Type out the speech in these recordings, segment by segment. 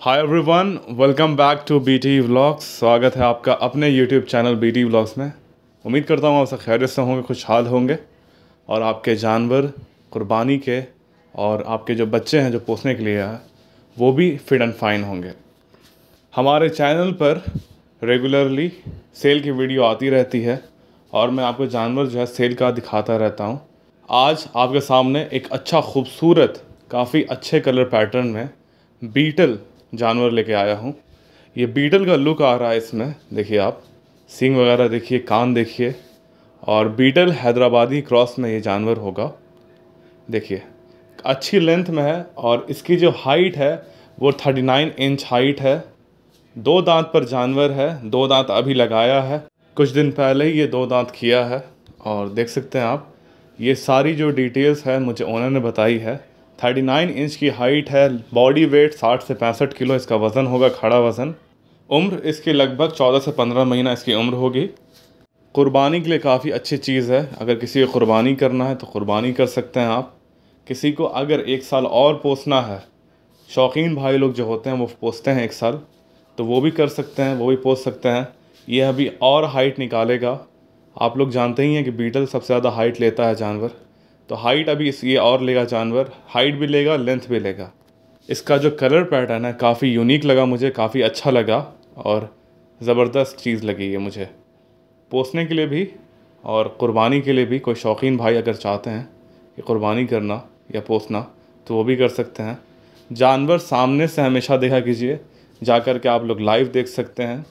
Hi everyone welcome back to B T vlogs स्वागत है आपका अपने YouTube channel B T vlogs में। उम्मीद करता हूँ आप सब खैरियत से होंगे, खुशहाल होंगे। और आपके जानवर, कुर्बानी के और आपके जो बच्चे हैं जो पोसने के लिए हैं वो भी फिट एंड फाइन होंगे। हमारे चैनल पर रेगुलरली सेल की वीडियो आती रहती है। और मैं आपको जानवर जो है सेल का दिखाता रहता हूँ। आज आपके सामने एक अच्छा खूबसूरत, काफ़ी अच्छे कलर पैटर्न में बीटल जानवर लेके आया हूँ। ये बीटल का लुक आ रहा है इसमें, देखिए आप। सिंग वगैरह देखिए, कान देखिए। और बीटल हैदराबादी क्रॉस में ये जानवर होगा। देखिए, अच्छी लेंथ में है और इसकी जो हाइट है, वो 39 इंच हाइट है। दो दांत पर जानवर है, दो दांत अभी लगाया है। कुछ दिन पहले ही ये दो दांत किया है और देख सकते हैं आप, ये सारी जो डिटेल्स है मुझे ओनर ने बताई है। 39 इंच की हाइट है बॉडी वेट 60 से पैंसठ किलो, इसका वज़न होगा खड़ा वज़न। उम्र इसकी लगभग 14 से 15 महीना इसकी उम्र होगी। कुर्बानी के लिए काफ़ी अच्छी चीज़ है। अगर किसी को कुर्बानी करना है तो कुर्बानी कर सकते हैं आप। किसी को अगर एक साल और पोसना है, शौकीन भाई लोग जो होते हैं वो पोसते हैं एक साल तो वो भी कर सकते हैं, वो भी पोस सकते हैं। ये अभी और हाइट निकालेगा। आप लोग जानते ही हैं कि बीटल सबसे ज़्यादा हाइट लेता है जानवर। तो हाइट अभी इस ये और लेगा जानवर। हाइट भी लेगा लेंथ भी लेगा। इसका जो कलर पैटर्न है, काफ़ी यूनिक लगा मुझे, काफ़ी अच्छा लगा और ज़बरदस्त चीज़ लगी है मुझे। पोसने के लिए भी और क़ुरबानी के लिए भी कोई शौकीन भाई अगर चाहते हैं कि क़ुरबानी करना या पोसना तो वो भी कर सकते हैं। जानवर सामने से हमेशा देखा कीजिए जा कर के आप लोग लाइव देख सकते हैं।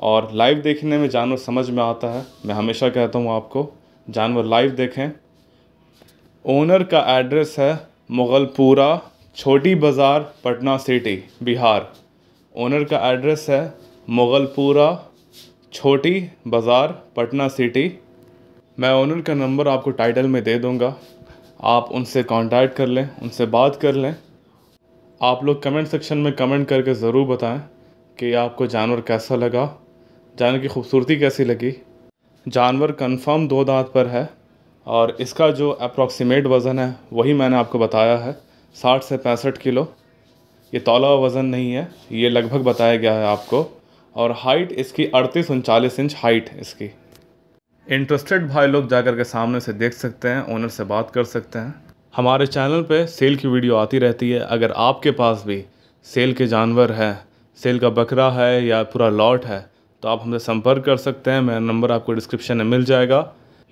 और लाइव देखने में जानवर समझ में आता है। मैं हमेशा कहता हूँ आपको, जानवर लाइव देखें। ओनर का एड्रेस है मुगलपुरा, छोटी बाज़ार, पटना सिटी बिहार। ओनर का एड्रेस है मुगलपुरा, छोटी बाज़ार, पटना सिटी मैं ओनर का नंबर आपको टाइटल में दे दूँगा। आप उनसे कांटेक्ट कर लें, उनसे बात कर लें। आप लोग कमेंट सेक्शन में कमेंट करके ज़रूर बताएँ कि आपको जानवर कैसा लगा। जानवर की खूबसूरती कैसी लगी? जानवर कंफर्म दो दांत पर है और इसका जो अप्रॉक्सीमेट वज़न है, वही मैंने आपको बताया है, साठ से पैंसठ किलो। ये तौला वज़न नहीं है, ये लगभग बताया गया है आपको। और हाइट इसकी अड़तीस उनचालीस इंच हाइट इसकी। इंटरेस्टेड भाई लोग जाकर के सामने से देख सकते हैं ओनर से बात कर सकते हैं। हमारे चैनल पे सेल की वीडियो आती रहती है। अगर आपके पास भी सेल के जानवर हैं सेल का बकरा है या पूरा लॉट है तो आप हमसे संपर्क कर सकते हैं। मेरा नंबर आपको डिस्क्रिप्शन में मिल जाएगा।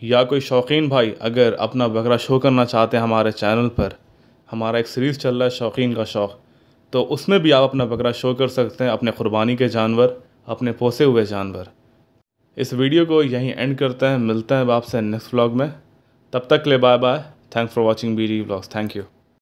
या कोई शौकीन भाई अगर अपना बकरा शो करना चाहते हैं हमारे चैनल पर, हमारा एक सीरीज़ चल रहा है शौकीन का शौक़ तो उसमें भी आप अपना बकरा शो कर सकते हैं अपने क़ुरबानी के जानवर, अपने पोसे हुए जानवर। इस वीडियो को यहीं एंड करते हैं। मिलते हैं आपसे नेक्स्ट व्लॉग में। तब तक ले bye bye thanks for watching B D vlogs thank you